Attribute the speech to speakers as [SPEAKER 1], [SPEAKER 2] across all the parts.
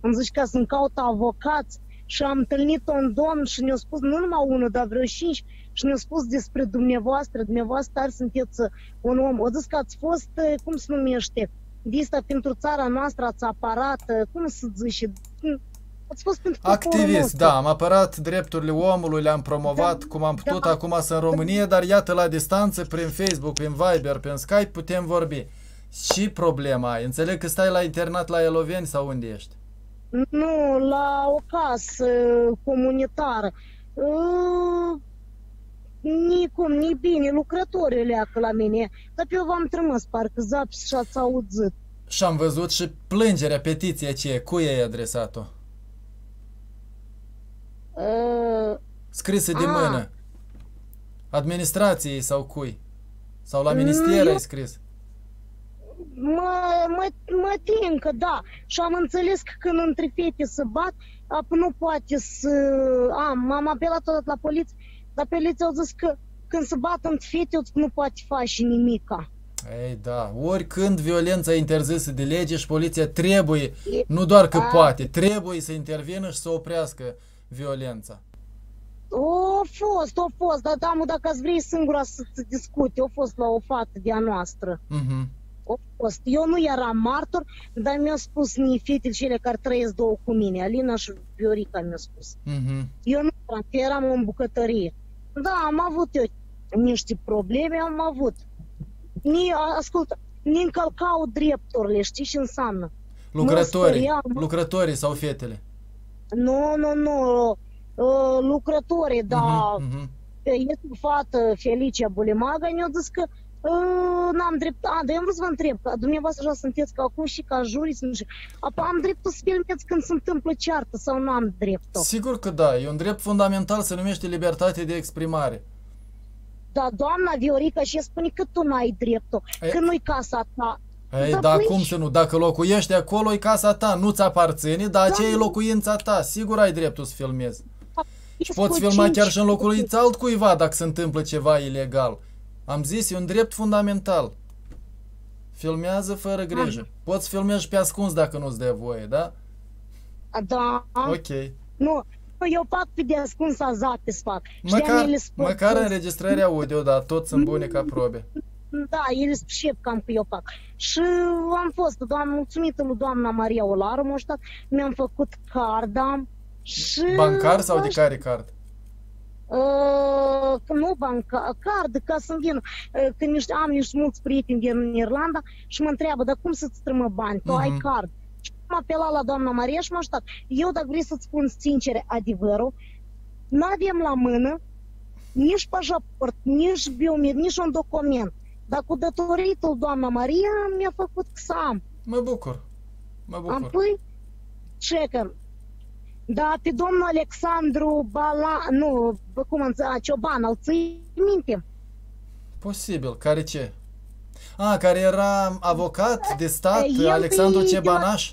[SPEAKER 1] Am zis ca să-mi caut avocați și am întâlnit un domn și ne-a spus nu numai unul, dar vreo cinci și ne-a spus despre dumneavoastră, dumneavoastră tare sunteți un om. O zis că ați fost, eh, cum se numește, Vista pentru țara noastră, ați aparat, eh, cum să zice, ați fost pentru poporul
[SPEAKER 2] Activist,
[SPEAKER 1] nostru.
[SPEAKER 2] da, am apărat drepturile omului, le-am promovat
[SPEAKER 1] Da,
[SPEAKER 2] cum am putut
[SPEAKER 1] da.
[SPEAKER 2] acum să în România, dar iată la distanță, prin Facebook, prin Viber, prin Skype, putem vorbi. Și problema ai? Înțeleg că stai la internat la Eloveni sau unde ești?
[SPEAKER 1] Nu, la o casă comunitară. Uh, Nicum, ni bine, lucrătorii leacă la mine. Dar pe eu v-am trimis, parcă zapis și ați auzit.
[SPEAKER 2] Și am văzut și plângerea, petiția ce cui ai adresat-o?
[SPEAKER 1] Uh,
[SPEAKER 2] Scrisă de
[SPEAKER 1] Ah.
[SPEAKER 2] mână. Administrației sau cui? Sau la
[SPEAKER 1] Nu,
[SPEAKER 2] minister
[SPEAKER 1] eu-
[SPEAKER 2] ai scris?
[SPEAKER 1] Mă, mă, mă tem că da. Și am înțeles că când între fete se bat, apă nu poate să... Am, m-am apelat tot la poliție, dar poliția au zis că când se bat între fete, nu poate face nimica.
[SPEAKER 2] Ei, da. Oricând violența e interzisă de lege și poliția trebuie,
[SPEAKER 1] E-
[SPEAKER 2] nu doar că
[SPEAKER 1] A.
[SPEAKER 2] poate, trebuie să intervină și să oprească violența.
[SPEAKER 1] O fost, o fost, dar da, mă, dacă ați vrei singura să se discute, o fost la o fată de-a noastră.
[SPEAKER 2] Mhm.
[SPEAKER 1] O fost. Eu nu eram martor, dar mi-au spus nici fetele cele care trăiesc două cu mine, Alina și Viorica mi-au spus.
[SPEAKER 2] Mhm.
[SPEAKER 1] Eu nu eram, că eram în bucătărie. Da, am avut eu niște probleme, am avut. Ni, ascultă, ni încălcau drepturile, știi ce înseamnă?
[SPEAKER 2] Lucrătorii,
[SPEAKER 1] speriam, mă.
[SPEAKER 2] lucrătorii sau fetele.
[SPEAKER 1] Nu, nu, nu, uh, lucrătorii, da,
[SPEAKER 2] Mhm, mhm.
[SPEAKER 1] este o fată, Felicia Bulimaga, ne-a zis că uh, n-am drept, a, dar eu am vrut să vă întreb, că dumneavoastră așa sunteți ca acum și ca juriți, nu știu, Apa, am dreptul să filmeți când se întâmplă ceartă sau nu am dreptul.
[SPEAKER 2] Sigur că da, e un drept fundamental, se numește libertate de exprimare.
[SPEAKER 1] Dar doamna Viorica și spune că tu n-ai dreptul,
[SPEAKER 2] E-
[SPEAKER 1] că nu-i casa ta.
[SPEAKER 2] Ei,
[SPEAKER 1] Da,
[SPEAKER 2] da,
[SPEAKER 1] păi-
[SPEAKER 2] cum să nu? Dacă locuiești acolo, e casa ta, nu-ți aparține, dar aceea e locuința ta. Sigur ai dreptul să filmezi. Și poți filma chiar și în locuința altcuiva dacă se întâmplă ceva ilegal. Am zis, e un drept fundamental. Filmează fără grijă. Poți filmezi și pe ascuns dacă nu-ți dă voie, da?
[SPEAKER 1] Da,
[SPEAKER 2] Ok.
[SPEAKER 1] nu, nu, eu fac pe de ascuns zapis fac. Și de-aia
[SPEAKER 2] Măcar,
[SPEAKER 1] ele spun-
[SPEAKER 2] măcar înregistrări audio, dar tot sunt bune ca probe.
[SPEAKER 1] Da, el șef cam că eu fac. Și am fost, doamnă, mulțumită lui doamna Maria Olaru, m-a ajutat, mi-am făcut carda și...
[SPEAKER 2] Bancar sau de care card?
[SPEAKER 1] Uh, nu banca, card, ca să-mi vin, uh, că niște, am niște mulți prieteni din Irlanda și mă întreabă, dar cum să-ți strâmă bani? Tu ai
[SPEAKER 2] Mhm.
[SPEAKER 1] card. Și am apelat la doamna Maria și m-a ajutat. Eu, dacă vrei să-ți spun sincer adevărul, nu avem la mână nici pașaport, nici biomet, nici un document. Dar cu datoritul doamna Maria mi-a făcut să am.
[SPEAKER 2] Mă bucur. Mă
[SPEAKER 1] Am
[SPEAKER 2] bucur.
[SPEAKER 1] pui checker. Da, pe domnul Alexandru Bala, nu, bă, cum am zis, a, Cioban, îl ții minte?
[SPEAKER 2] Posibil. Care ce? A, care era avocat de stat,
[SPEAKER 1] El
[SPEAKER 2] Alexandru
[SPEAKER 1] e-
[SPEAKER 2] Cebanaș?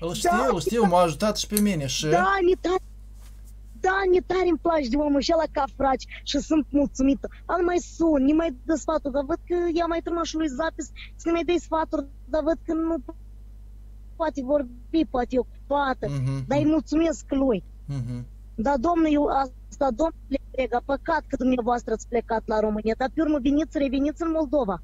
[SPEAKER 2] Îl știu,
[SPEAKER 1] Da.
[SPEAKER 2] îl știu, m-a ajutat și pe mine și...
[SPEAKER 1] Da, ne tare, da, ne tare îmi place de omul și ăla ca fraci și sunt mulțumită. Al mai sun, ne mai dă sfaturi, dar văd că ea mai trimis și lui Zapis să ne mai dai sfaturi, dar văd că nu poate vorbi, poate e ocupată,
[SPEAKER 2] Mhm,
[SPEAKER 1] dar îi mulțumesc lui.
[SPEAKER 2] mhm.
[SPEAKER 1] Dar domnul, eu asta, domnule Grega, păcat că dumneavoastră ați plecat la România, dar pe urmă veniți, reveniți în Moldova.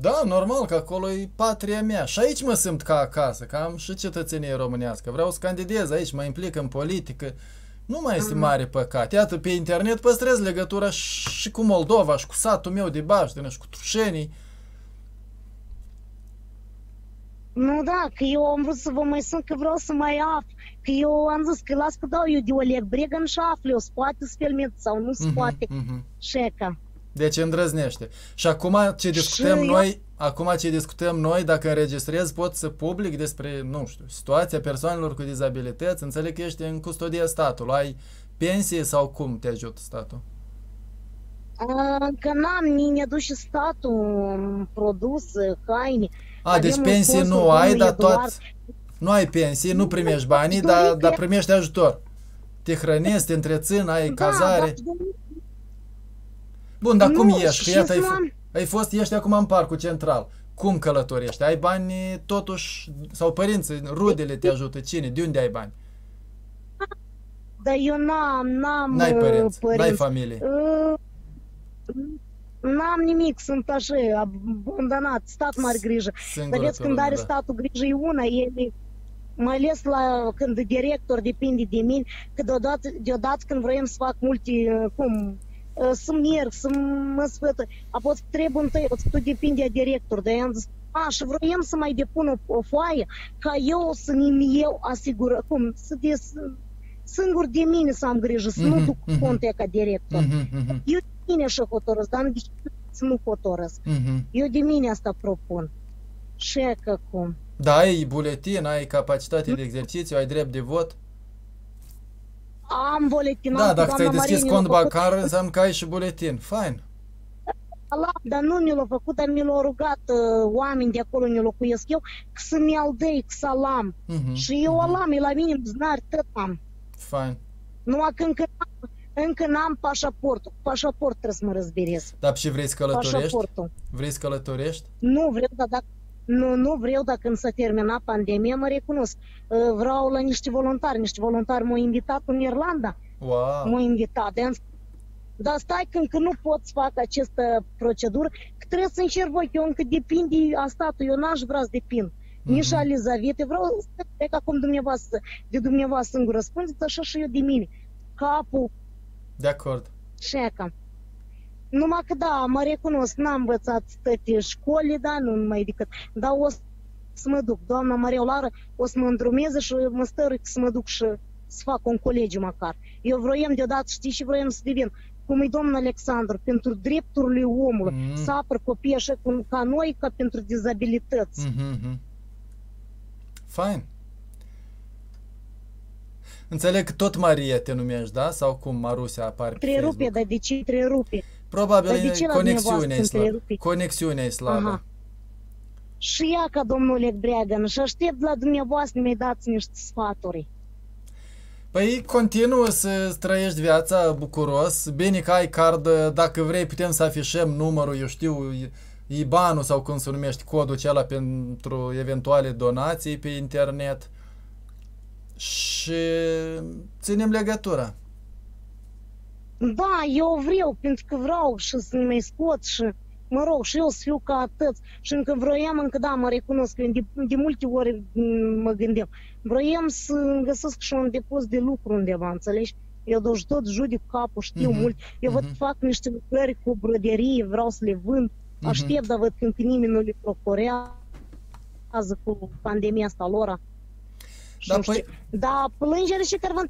[SPEAKER 2] Da, normal că acolo e patria mea. Și aici mă simt ca acasă, că am și cetățenie românească. Vreau să candidez aici, mă implic în politică. Nu mai este mare păcat. Iată, pe internet păstrez legătura și cu Moldova, și cu satul meu de Baștină, și cu Trușenii.
[SPEAKER 1] Nu, da, că eu am vrut să vă mai sun că vreau să mai aflu. Că eu am zis că las că dau eu de Oleg Bregan și aflu eu, se poate să filmez sau nu se
[SPEAKER 2] Mhm,
[SPEAKER 1] poate.
[SPEAKER 2] mhm.
[SPEAKER 1] Șeca.
[SPEAKER 2] Deci îndrăznește. Și acum ce discutăm
[SPEAKER 1] eu-
[SPEAKER 2] noi, acum ce discutăm noi, dacă înregistrez, pot să public despre, nu știu, situația persoanelor cu dizabilități. Înțeleg că ești în custodia statului. Ai pensie sau cum te ajută statul?
[SPEAKER 1] A, Că n-am, ni ne duce statul în produse, haine.
[SPEAKER 2] A,
[SPEAKER 1] Avem
[SPEAKER 2] deci
[SPEAKER 1] un
[SPEAKER 2] pensie
[SPEAKER 1] sponsor,
[SPEAKER 2] nu ai,
[SPEAKER 1] domnul
[SPEAKER 2] dar
[SPEAKER 1] Eduard.
[SPEAKER 2] toți... Nu ai pensie, nu primești banii,
[SPEAKER 1] Viorica-
[SPEAKER 2] dar, dar primești ajutor. Te hrănesc, te întrețin, ai cazare.
[SPEAKER 1] Da,
[SPEAKER 2] Bun, dar
[SPEAKER 1] Nu,
[SPEAKER 2] cum ești? Că
[SPEAKER 1] și
[SPEAKER 2] iată, ai,
[SPEAKER 1] să
[SPEAKER 2] f-
[SPEAKER 1] am-
[SPEAKER 2] ai fost, ești acum în parcul central. Cum călătorești? Ai bani totuși, sau părinții, rudele te ajută? Cine? De unde ai bani?
[SPEAKER 1] Dar eu n-am, n-am
[SPEAKER 2] N-ai
[SPEAKER 1] uh,
[SPEAKER 2] părinți,
[SPEAKER 1] părinți.
[SPEAKER 2] n-ai familie.
[SPEAKER 1] Uh, N-am nimic, sunt așa, abandonat, stat mare grijă.
[SPEAKER 2] Singură
[SPEAKER 1] Dar vezi,
[SPEAKER 2] pe
[SPEAKER 1] când
[SPEAKER 2] lume,
[SPEAKER 1] are
[SPEAKER 2] da.
[SPEAKER 1] statul grijă e una, el mai ales la când e director depinde de mine, că deodată, deodată când vrem să fac multe, uh, cum, uh, să merg, să mă sfătă, apoi trebuie întâi, tu depinde de director, dar i-am zis, a, și vroiam să mai depun o, o foaie, ca eu să mi eu asigur, cum, să de, singur de mine să am grijă, să nu
[SPEAKER 2] Mhm,
[SPEAKER 1] duc
[SPEAKER 2] mhm.
[SPEAKER 1] conte ca director.
[SPEAKER 2] Mhm, mhm,
[SPEAKER 1] Eu de mine așa hotărăsc, dar de ce să nu hotărăsc?
[SPEAKER 2] mhm.
[SPEAKER 1] Eu de mine asta propun. Și e că cum.
[SPEAKER 2] Da, ai buletin, ai capacitate de exercițiu, ai drept de vot.
[SPEAKER 1] Am boletin,
[SPEAKER 2] Da,
[SPEAKER 1] am
[SPEAKER 2] dacă
[SPEAKER 1] cu
[SPEAKER 2] ți-ai
[SPEAKER 1] doamna
[SPEAKER 2] deschis
[SPEAKER 1] Marie,
[SPEAKER 2] cont
[SPEAKER 1] mi l-a făcut
[SPEAKER 2] bancar, înseamnă că ai și buletin. Fain.
[SPEAKER 1] la, dar nu mi l-a făcut, dar mi l-au rugat uh, oameni de acolo unde locuiesc eu, că să-mi al dei, că să am.
[SPEAKER 2] Mhm,
[SPEAKER 1] Și eu
[SPEAKER 2] mhm.
[SPEAKER 1] alam, e la mine în buzunar, tot am.
[SPEAKER 2] Fain.
[SPEAKER 1] Numai că încă, n-am- încă n-am pașaportul. Cu pașaport trebuie să mă răzbiresc.
[SPEAKER 2] Dar și vrei să călătorești?
[SPEAKER 1] Pașaportul.
[SPEAKER 2] Vrei să călătorești?
[SPEAKER 1] Nu vreau, dar dacă nu, nu vreau, dacă când s-a terminat pandemia, mă recunosc. Uh, Vreau la niște voluntari. Niște voluntari m-au invitat în Irlanda.
[SPEAKER 2] Wow.
[SPEAKER 1] m-a invitat. De dar stai că încă nu pot să fac această procedură, că trebuie să încerc voi, eu încă depind de a statului, eu n-aș vrea să depind. Nici
[SPEAKER 2] Mhm.
[SPEAKER 1] Alizavete, vreau să trec acum dumneavoastră, de dumneavoastră singur răspundeți, așa și eu de mine. Capul
[SPEAKER 2] De acord.
[SPEAKER 1] și aia. Numai că da, mă recunosc, n-am învățat toate școlile, da, nu mai decât, dar o să mă duc. Doamna Maria Olară o să mă îndrumeze și mă stăruic să mă duc și să fac un colegiu măcar. Eu vroiam deodată, știi, și vroiam să devin cum e domnul Alexandru, pentru drepturile omului,
[SPEAKER 2] Mm.
[SPEAKER 1] să apăr copiii așa cum ca noi, ca pentru dizabilități.
[SPEAKER 2] Mhm, mhm. Fain. Înțeleg că tot Maria te numești, da? Sau cum Marusia apare pe
[SPEAKER 1] Întrerupe,
[SPEAKER 2] Facebook?
[SPEAKER 1] dar de ce întrerupe?
[SPEAKER 2] Probabil
[SPEAKER 1] Dar de ce la
[SPEAKER 2] conexiunea e
[SPEAKER 1] dumneavoastră
[SPEAKER 2] slabă.
[SPEAKER 1] întrerupe?
[SPEAKER 2] Conexiunea e slabă.
[SPEAKER 1] Aha. Și ea ca domnul Oleg Breagan și aștept la dumneavoastră mi dați niște sfaturi.
[SPEAKER 2] Păi continuă să trăiești viața bucuros, bine că ai card, dacă vrei putem să afișăm numărul, eu știu, IBAN-ul sau cum se numește, codul acela pentru eventuale donații pe internet și ținem legătura.
[SPEAKER 1] Da, eu vreau, pentru că vreau și să ne mai scot și, mă rog, și eu să fiu ca atât. Și încă vroiam, încă da, mă recunosc, că de, de multe ori m, mă gândeam, vroiam să îmi găsesc și un depozit de lucru undeva, înțelegi? Eu doar tot judec capul, știu
[SPEAKER 2] Mhm,
[SPEAKER 1] mult. Eu văd
[SPEAKER 2] mhm.
[SPEAKER 1] fac niște lucrări cu broderie, vreau să le vând.
[SPEAKER 2] Mhm.
[SPEAKER 1] Aștept, dar văd că încă nimeni nu le procurează cu pandemia asta lor. Și
[SPEAKER 2] Da,
[SPEAKER 1] nu știu.
[SPEAKER 2] păi-
[SPEAKER 1] Da, plângere și care vă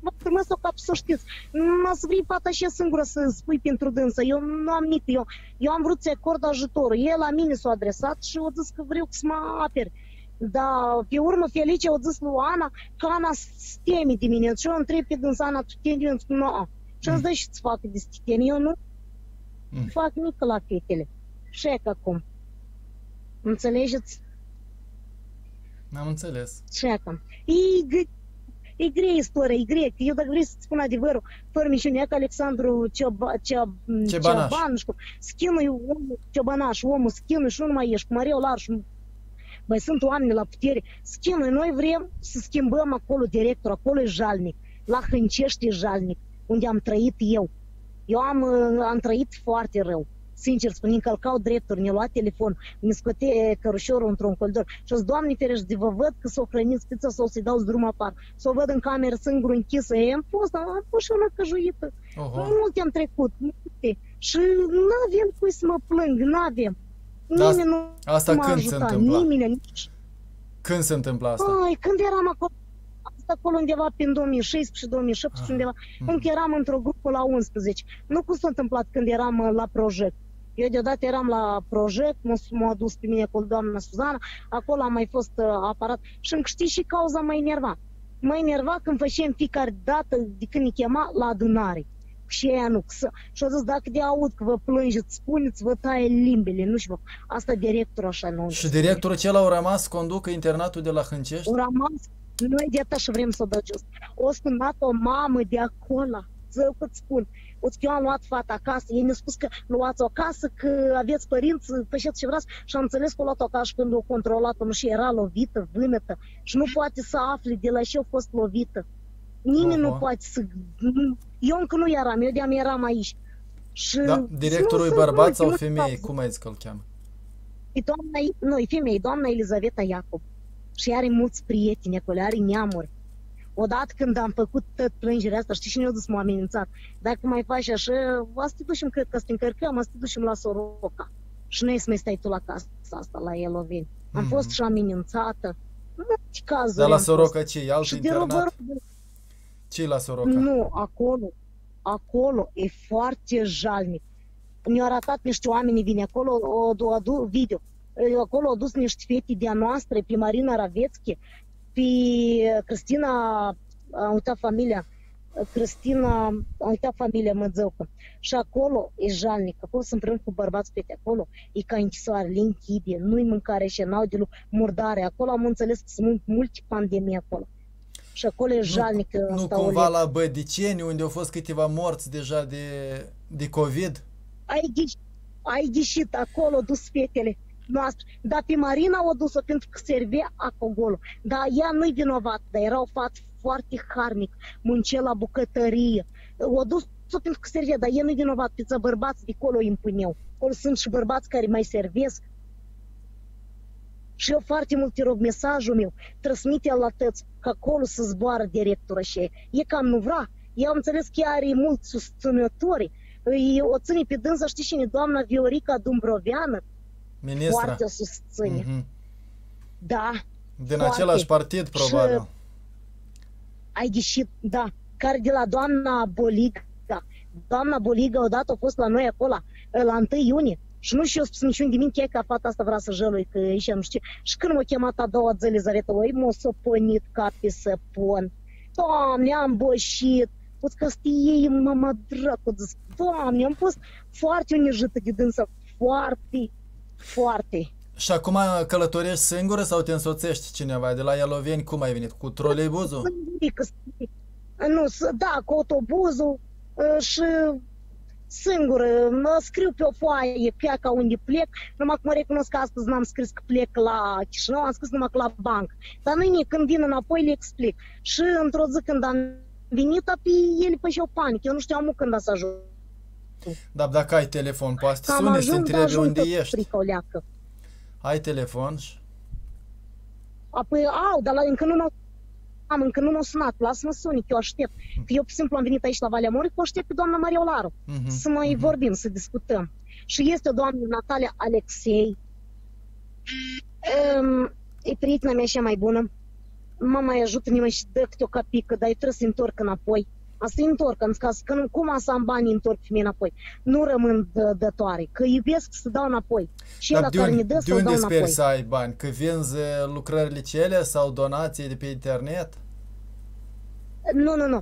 [SPEAKER 1] vă trimis o cap să știți. Nu o să vrei fata și ea singură să spui pentru dânsă. Eu nu am nici. Eu, eu am vrut să acord ajutorul. El la mine s-a adresat și a zis că vreau să mă aper. Dar pe urmă Felicia a zis lui Ana că Ana se teme de mine. Și eu întreb pe dânsa Ana, tu te temi? Nu. Și îmi dă și să facă de să te temi. Eu nu
[SPEAKER 2] Mm.
[SPEAKER 1] fac nici la fetele. Și e ca acum. Înțelegeți?
[SPEAKER 2] Am înțeles.
[SPEAKER 1] Și e ca. E, g- e grea istoria, e grea. Eu dacă vreți să-ți spun adevărul, fără mișune, că Alexandru Cioba, Ciob,
[SPEAKER 2] Ciobanaș.
[SPEAKER 1] Cioban, nu știu, schinui omul, Ciobanaș, omul schinui și nu numai ești, cu Maria Olarș și mai sunt oameni la putere, schinui, noi vrem să schimbăm acolo director, acolo e jalnic, la Hâncești e jalnic, unde am trăit eu. Eu am, uh, am trăit foarte rău. Sincer spun, încălcau drepturi, ne lua telefon, mi scote cărușorul într-un coridor și zis, Doamne ferește, de vă văd că s-o hrăniți pizza sau să-i dau drum apar. Să o văd în cameră singur închisă, e, am fost, am fost și una căjuită.
[SPEAKER 2] Oho.
[SPEAKER 1] Multe am trecut, multe. Și nu avem cui să mă plâng, nu avem.
[SPEAKER 2] Da,
[SPEAKER 1] Nimeni nu
[SPEAKER 2] asta
[SPEAKER 1] m-a
[SPEAKER 2] când se
[SPEAKER 1] ajutat,
[SPEAKER 2] întâmpla?
[SPEAKER 1] nimeni, nici
[SPEAKER 2] Când se întâmplă asta?
[SPEAKER 1] Ai, când eram acolo, asta acolo undeva prin 2016 2017
[SPEAKER 2] Ah,
[SPEAKER 1] undeva,
[SPEAKER 2] mhm.
[SPEAKER 1] încă eram într-o grupă la 11. Nu cum s-a întâmplat când eram uh, la proiect. Eu deodată eram la proiect, m-a, m-a adus pe mine cu doamna Suzana, acolo am mai fost uh, aparat și încă știi și cauza mă enerva. Mă enerva când făceam fiecare dată de când ne chema la adunare. Și ea nu. Să, și a zis, dacă de aud că vă plângeți, spuneți, vă taie limbile, nu știu. Asta directorul așa nu.
[SPEAKER 2] Și directorul acela a rămas să conducă internatul de la Hâncești?
[SPEAKER 1] Au rămas, noi de atât și vrem să o dă jos. O sunat o mamă de acolo, Dumnezeu că-ți spun. O că eu am luat fata acasă, ei mi-au spus că luați-o acasă, că aveți părinți, pășeți ce vreați și am înțeles că o luat-o acasă când o controlat-o, nu și era lovită, vânătă și nu poate să afle de la ce a fost lovită. Nimeni
[SPEAKER 2] Oho.
[SPEAKER 1] nu poate să... Eu încă nu eram, eu de-am eram aici. Și
[SPEAKER 2] Da, directorul e
[SPEAKER 1] nu,
[SPEAKER 2] bărbat
[SPEAKER 1] nu,
[SPEAKER 2] sau
[SPEAKER 1] nu
[SPEAKER 2] femeie?
[SPEAKER 1] stau.
[SPEAKER 2] Cum ai zis că îl cheamă?
[SPEAKER 1] E doamna, nu, e femeie, doamna Elizaveta Iacob. Și are mulți prieteni acolo, are neamuri. Odată când am făcut tot plângerea asta, știi, și ne-au dus, m-au amenințat. Dacă mai faci așa, o să te ducem, cred că să te încărcăm, o să te ducem la Soroca. Și nu e să mai stai tu la casa asta, la Eloveni. Am
[SPEAKER 2] Mhm.
[SPEAKER 1] fost și amenințată. Nu ce cazuri
[SPEAKER 2] Dar la
[SPEAKER 1] am
[SPEAKER 2] Soroca
[SPEAKER 1] fost.
[SPEAKER 2] ce? E alt
[SPEAKER 1] Și de rog, vă
[SPEAKER 2] internat?
[SPEAKER 1] rog,
[SPEAKER 2] ce la Soroca?
[SPEAKER 1] nu, acolo, acolo e foarte jalnic. Ne-au arătat niște oameni, vine acolo, o, o, o video. E, Acolo au dus niște fete de-a noastră, pe Marina Ravețchi, pe Cristina, a uitat familia, Cristina, a uitat familia Măzăucă. Și acolo e jalnic, acolo sunt împreună cu bărbați fete acolo, e ca închisoare, le închide, nu-i mâncare și n-au de lucru, murdare. Acolo am înțeles că sunt multe pandemii acolo. Și acolo e jalnic.
[SPEAKER 2] Nu
[SPEAKER 1] ăsta,
[SPEAKER 2] cumva
[SPEAKER 1] Oleg.
[SPEAKER 2] la Bădiceni, unde au fost câteva morți deja de, de COVID?
[SPEAKER 1] ai, ghiș, ai ghișit acolo, dus fetele noastre. Dar pe Marina o dus-o pentru că servea acolo. Dar ea nu-i vinovată, dar era o fată foarte harnic, muncea la bucătărie. O dus-o pentru că servea, dar ea nu-i vinovat, pe bărbați de acolo îi împuneau. Acolo sunt și bărbați care mai servesc. Și eu foarte mult te rog mesajul meu, transmite la tăți că acolo să zboară directorul și e cam nu vrea. Eu am înțeles că ea are mulți susținători. Îi, o ține pe dânsa, știi cine, doamna Viorica Dumbroveană,
[SPEAKER 2] Ministra?
[SPEAKER 1] foarte o susține.
[SPEAKER 2] Mhm.
[SPEAKER 1] Da,
[SPEAKER 2] Din
[SPEAKER 1] Foarte.
[SPEAKER 2] același partid,
[SPEAKER 1] Și-
[SPEAKER 2] probabil.
[SPEAKER 1] ai ghișit, da, care de la doamna Boliga. Doamna Boliga odată a fost la noi acolo, la 1 iunie. Și nu și-o spus niciun nimic, chiar că fata asta vrea să jălui, că e și nu știu. Și când m-a chemat a doua zi Elizaveta, oi, m-a săpănit ca pe săpun. Doamne, am boșit. Poți că știi, mama dracu, zis, Doamne, am fost foarte unijită de dânsă, foarte, foarte.
[SPEAKER 2] Și acum călătorești singură sau te însoțești cineva? De la Ialoveni cum ai venit? Cu troleibuzul?
[SPEAKER 1] Mică, nu, s- da, cu autobuzul uh, și singură, mă scriu pe o foaie pleaca unde plec, numai că mă recunosc că astăzi n-am scris că plec la Chișinău, am scris numai că la bancă. Dar nu nimic, când vin înapoi le explic. Și într-o zi când am venit, pe el pășeau panică, eu nu știam când să ajung.
[SPEAKER 2] Dar dacă ai telefon, poate să
[SPEAKER 1] Am
[SPEAKER 2] suni și să
[SPEAKER 1] ajuns, dar
[SPEAKER 2] întrebi
[SPEAKER 1] ajung
[SPEAKER 2] unde
[SPEAKER 1] tot
[SPEAKER 2] ești.
[SPEAKER 1] frică o leacă.
[SPEAKER 2] Ai telefon și...
[SPEAKER 1] Apoi, au, dar la, încă nu m-au am, încă nu m-au sunat, lasă-mă suni, că eu aștept. Că eu, pur și simplu, am venit aici la Valea Mori, că o aștept pe doamna Maria Olaru.
[SPEAKER 2] Mhm,
[SPEAKER 1] să mai
[SPEAKER 2] mhm.
[SPEAKER 1] vorbim, să discutăm. Și este o doamnă Natalia Alexei, um, e prietena mea cea mai bună. Mă mai ajută nimeni și dă câte o capică, dar eu trebuie să întorc înapoi. A să întorc, în caz că nu, cum să am bani întorc pe mine înapoi. Nu rămân dă, dătoare, că iubesc să dau înapoi. Și el
[SPEAKER 2] Dar de
[SPEAKER 1] care mi
[SPEAKER 2] unde,
[SPEAKER 1] dă
[SPEAKER 2] de
[SPEAKER 1] să
[SPEAKER 2] unde
[SPEAKER 1] dau
[SPEAKER 2] speri
[SPEAKER 1] înapoi.
[SPEAKER 2] să ai bani? Că vinzi uh, lucrările cele sau donații de pe internet?
[SPEAKER 1] Nu, nu, nu.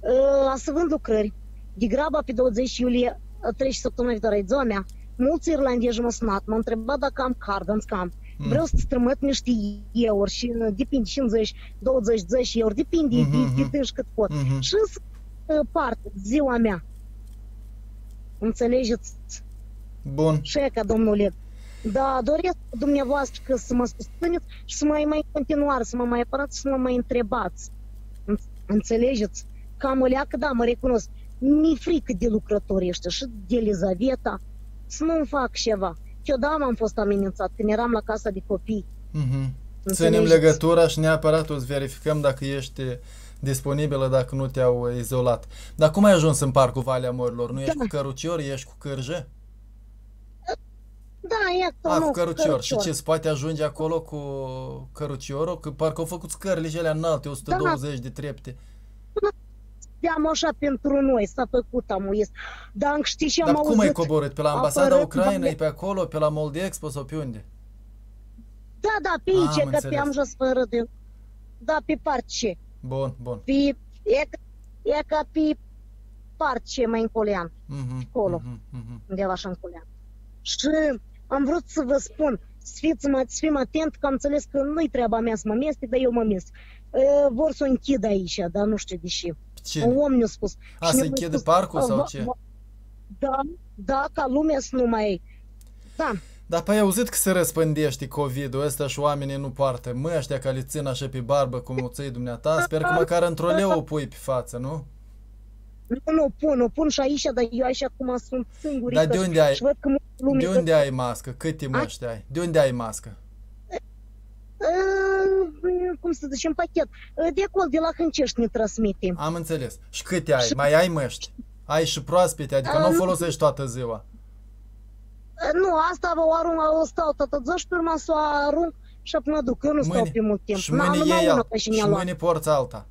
[SPEAKER 1] Uh, să vând lucrări. De graba pe 20 iulie, uh, trece săptămâna viitoare, e ziua mea. Mulți irlandezi m-au sunat, m-au întrebat dacă am card, am scam.
[SPEAKER 2] Mm.
[SPEAKER 1] Vreau să-ți trămăt niște euro și uh, depinde 50, 20, 10 euro, depinde
[SPEAKER 2] Mhm,
[SPEAKER 1] de, de
[SPEAKER 2] mhm.
[SPEAKER 1] tâși cât pot.
[SPEAKER 2] Mhm.
[SPEAKER 1] Și să uh, parte, ziua mea. Înțelegeți?
[SPEAKER 2] Bun.
[SPEAKER 1] Și e ca domnul Oleg. Da, doresc dumneavoastră că să mă susțineți și să mai, mai în continuare, să mă mai apărați și să mă mai întrebați. În- Înțelegeți? Cam o leacă, da, mă recunosc. Mi-e frică de lucrătorii ăștia și de Elizaveta să nu-mi fac ceva. Eu da, am fost amenințat când eram la casa de copii.
[SPEAKER 2] Mhm. Ținem
[SPEAKER 1] Înțelegeți?
[SPEAKER 2] legătura și neapărat o să verificăm dacă ești disponibilă, dacă nu te-au uh, izolat. Dar cum ai ajuns în parcul Valea Morilor? Nu ești
[SPEAKER 1] Da.
[SPEAKER 2] cu cărucior, ești cu cârje?
[SPEAKER 1] Da, iată,
[SPEAKER 2] A,
[SPEAKER 1] nu,
[SPEAKER 2] cu cărucior. Și ce, se poate ajunge acolo cu căruciorul? Că parcă au făcut scările cele înalte, 120 de trepte.
[SPEAKER 1] Am așa pentru noi, s-a făcut amuiesc. Dar știi și am
[SPEAKER 2] Dar
[SPEAKER 1] auzit...
[SPEAKER 2] cum ai coborât? Pe la ambasada
[SPEAKER 1] apărând
[SPEAKER 2] Ucrainei,
[SPEAKER 1] Valea-
[SPEAKER 2] pe acolo, pe la Moldexpo sau pe unde?
[SPEAKER 1] Da, da, pe
[SPEAKER 2] Am
[SPEAKER 1] aici, că
[SPEAKER 2] înțeles.
[SPEAKER 1] pe am jos fără de... Da, pe parce.
[SPEAKER 2] Bun, bun.
[SPEAKER 1] Pe, e, ca- e ca pe parce mai încolean,
[SPEAKER 2] Mhm,
[SPEAKER 1] Acolo.
[SPEAKER 2] mhm, mhm.
[SPEAKER 1] undeva așa încolean. Și am vrut să vă spun, să, fiți, mă, să fim atent, că am înțeles că nu-i treaba mea să mă mestec, dar eu mă mestec. E, vor să o închid aici, dar nu știu de ce.
[SPEAKER 2] Cine?
[SPEAKER 1] Un om ne-a spus.
[SPEAKER 2] A,
[SPEAKER 1] Și
[SPEAKER 2] să
[SPEAKER 1] ne-a
[SPEAKER 2] închide
[SPEAKER 1] spus,
[SPEAKER 2] parcul
[SPEAKER 1] "A,
[SPEAKER 2] sau
[SPEAKER 1] va-
[SPEAKER 2] ce?
[SPEAKER 1] va- Da, da, ca lumea să nu mai... Da,
[SPEAKER 2] Dar pe ai auzit că se răspândește COVID-ul ăsta și oamenii nu poartă măștia ca le țin așa pe barbă cum o ții dumneata? Sper că măcar într-o leu o pui pe față, nu?
[SPEAKER 1] nu, nu o pun, o pun și aici, dar eu așa cum sunt singurică.
[SPEAKER 2] Dar de unde ai-
[SPEAKER 1] Și văd că multă lume...
[SPEAKER 2] De unde ai mască? Câte măști ai? De unde ai mască?
[SPEAKER 1] Uh, cum să zic, în pachet. Uh, De acolo, de la Hâncești ne transmite.
[SPEAKER 2] Am înțeles. Și câte ai? Mai ai măști? Ai și proaspete, adică nu o
[SPEAKER 1] nu.
[SPEAKER 2] folosești toată ziua.
[SPEAKER 1] Uh, Nu, asta o arunc, o stau toată ziua și pe urmă să o arunc și mă duc. Eu nu stau pe mult timp.
[SPEAKER 2] și
[SPEAKER 1] N-am
[SPEAKER 2] mâine
[SPEAKER 1] numai
[SPEAKER 2] iei
[SPEAKER 1] una
[SPEAKER 2] al-
[SPEAKER 1] pe și
[SPEAKER 2] și
[SPEAKER 1] mi-a luat.
[SPEAKER 2] mâine porți alta.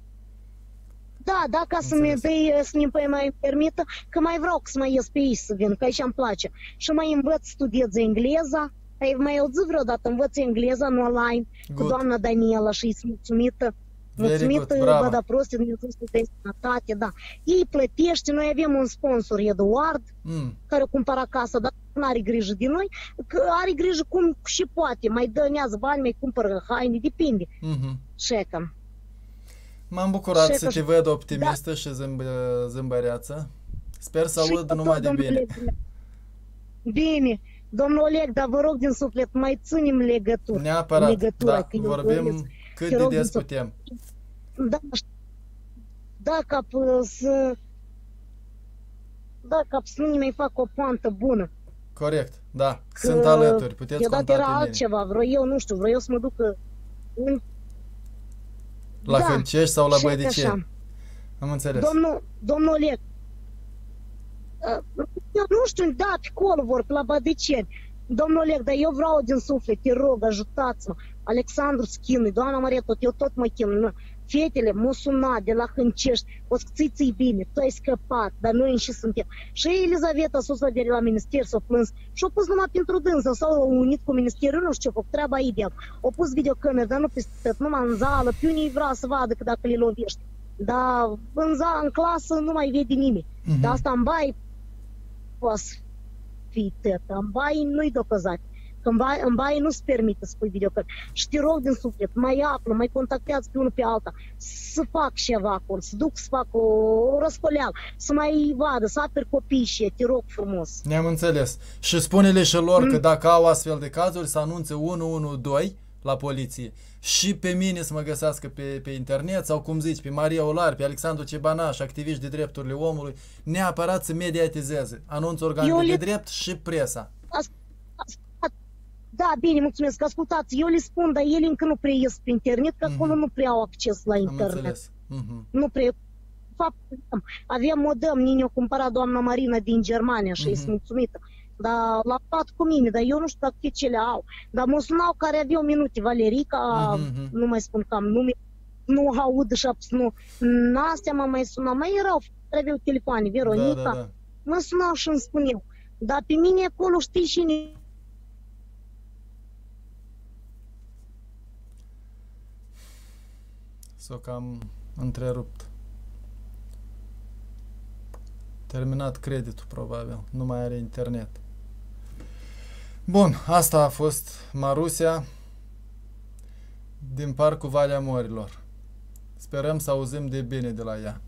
[SPEAKER 1] Da, da, ca să mi
[SPEAKER 2] Înțeles.
[SPEAKER 1] dai, să mi păi mai permită, că mai vreau să mai ies pe aici să vin, că aici îmi place. Și mai învăț, studiez engleza, ai mai auzit vreodată, învăț engleza în online, cu
[SPEAKER 2] Good.
[SPEAKER 1] doamna Daniela și îi sunt mulțumită.
[SPEAKER 2] Very
[SPEAKER 1] Mulțumită,
[SPEAKER 2] good, bravo.
[SPEAKER 1] bă, da prost, Dumnezeu să dea sănătate, da. Ei plătește, noi avem un sponsor, Eduard,
[SPEAKER 2] Mm.
[SPEAKER 1] care cumpără casă, dar nu are grijă de noi, că are grijă cum și poate, mai dănează bani, mai cumpără haine, depinde.
[SPEAKER 2] Mhm.
[SPEAKER 1] Șecăm.
[SPEAKER 2] M-am bucurat
[SPEAKER 1] Și
[SPEAKER 2] să
[SPEAKER 1] că-
[SPEAKER 2] te văd optimistă și zâmb- zâmbăreață. Sper să
[SPEAKER 1] Și
[SPEAKER 2] aud
[SPEAKER 1] tot,
[SPEAKER 2] numai de
[SPEAKER 1] domnule
[SPEAKER 2] bine.
[SPEAKER 1] Oleg. Bine. Domnul Oleg, dar vă rog din suflet, mai ținem legături.
[SPEAKER 2] Neapărat,
[SPEAKER 1] legătura,
[SPEAKER 2] da,
[SPEAKER 1] că eu
[SPEAKER 2] vorbim
[SPEAKER 1] doresc.
[SPEAKER 2] Cât
[SPEAKER 1] Te
[SPEAKER 2] de
[SPEAKER 1] rog
[SPEAKER 2] des
[SPEAKER 1] din suflet.
[SPEAKER 2] putem.
[SPEAKER 1] Da, da, ca p- să... Da, ca să nu mai fac o poantă bună.
[SPEAKER 2] Corect, da,
[SPEAKER 1] Că
[SPEAKER 2] sunt alături, puteți
[SPEAKER 1] Deodată
[SPEAKER 2] conta
[SPEAKER 1] era
[SPEAKER 2] pe mine.
[SPEAKER 1] altceva, vreau eu, nu știu, vreau eu să mă duc uh, în...
[SPEAKER 2] La
[SPEAKER 1] da,
[SPEAKER 2] Hâncești sau la
[SPEAKER 1] și
[SPEAKER 2] Bădiceni?
[SPEAKER 1] așa.
[SPEAKER 2] Am înțeles.
[SPEAKER 1] Domnul, domnul Oleg, uh, eu nu știu, da, pe acolo vor, pe la Bădiceni. Domnul Oleg, dar eu vreau din suflet, te rog, ajutați-mă. Alexandru Schinu, doamna Maria, tot, eu tot mă chin. Fetele mă suna de la Hâncești, o ți ți bine, tu ai scăpat, dar noi înși suntem. Și Elizaveta Susa de la minister s-a plâns și a pus numai pentru dânsă, sau a unit cu ministerul, nu știu ce a făcut, treaba ideal. A pus videocamere, dar nu peste tot, numai în zală, pe unii vrea să vadă că dacă le lovești. Dar în, za, clasă nu mai vede nimeni. Uh-huh. Asta în bai poate fi tăt, în bai nu-i. Că în bai, în bai nu-ți permite să pui videocări. Și te rog din suflet, mai află, mai contactează pe unul pe alta, să fac ceva acolo, să duc să fac o, o răscoleală, să mai vadă, să aperi copiii și te rog frumos.
[SPEAKER 2] Ne-am înțeles. Și spune-le și lor
[SPEAKER 1] Mm.
[SPEAKER 2] că dacă au astfel de cazuri să anunțe 112 la poliție și pe mine să mă găsească pe, pe internet sau cum zici, pe Maria Olar, pe Alexandru Cebanaș, activiști de drepturile omului, neapărat să mediatizeze. Anunță organele
[SPEAKER 1] Eu
[SPEAKER 2] de
[SPEAKER 1] le-
[SPEAKER 2] drept și presa.
[SPEAKER 1] As, as, da, bine, mulțumesc. Ascultați, eu le spun, dar ele încă nu prea ies pe internet, că
[SPEAKER 2] Mhm.
[SPEAKER 1] acolo nu prea au acces la
[SPEAKER 2] Am
[SPEAKER 1] internet.
[SPEAKER 2] înțeles. Mhm.
[SPEAKER 1] Nu prea. Fapt, avem modem, Nini o cumpărat doamna Marina din Germania și
[SPEAKER 2] Mhm.
[SPEAKER 1] îi sunt mulțumită. Dar l-a luat cu mine, dar eu nu știu dacă ce le au. Dar mă sunau care aveau minute, Valerica,
[SPEAKER 2] Mhm, mhm.
[SPEAKER 1] nu mai spun că am nume, nu aud și abs- nu. N-astea mă mai sunau, mai erau, care aveau telefoane, Veronica,
[SPEAKER 2] Da, da, da.
[SPEAKER 1] mă sunau și îmi spuneau. Dar pe mine acolo știi și
[SPEAKER 2] S-o cam întrerupt. Terminat creditul, probabil. Nu mai are internet. Bun, asta a fost Marusia din Parcul Valea Morilor. Sperăm să auzim de bine de la ea.